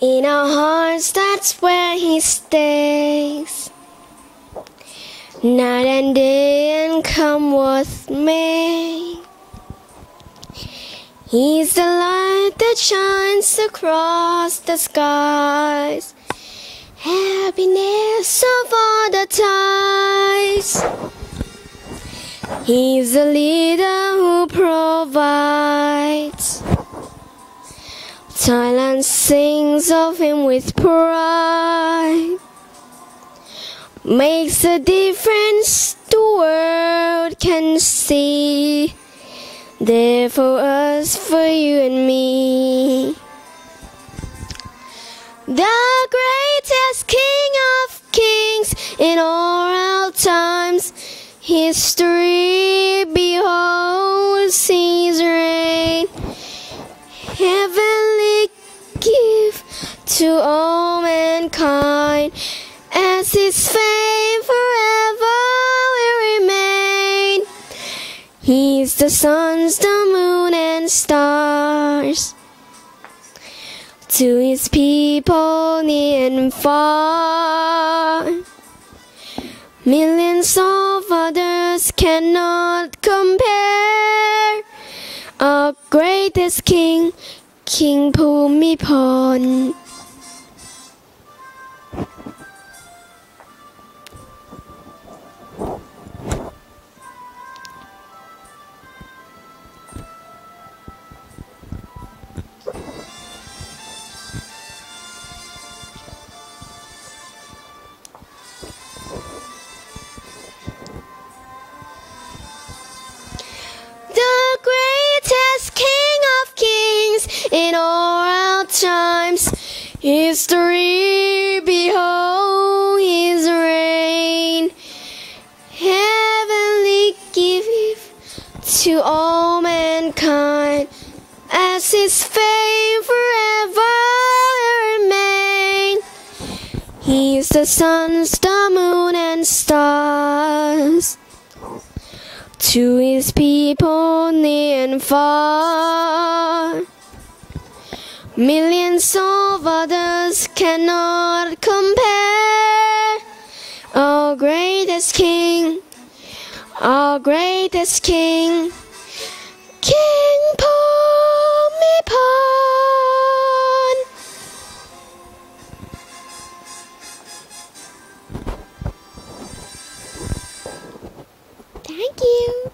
In our hearts, that's where He stays. Night and day, and come with me. He's the light that shines across the skies. Happiness of all the Thais. He's the leader who provides. Thailand sings of him with pride. Makes a difference the world can see. There for us, for you and me. The greatest King of Kings in all our times. History beholds his reign. Heavenly gift to all mankind. As his fame forever will remain. He's the suns, the moon, and stars. To his people near and far. Millions of others cannot compare. Our greatest king, King Bhumibol. In all our times. History behold his reign. Heavenly gift to all mankind. As his fame forever remain. He's the sun, the moon, and stars to his people near and far. Millions of others cannot compare. Our greatest king, our greatest king, King Bhumibol. Thank you.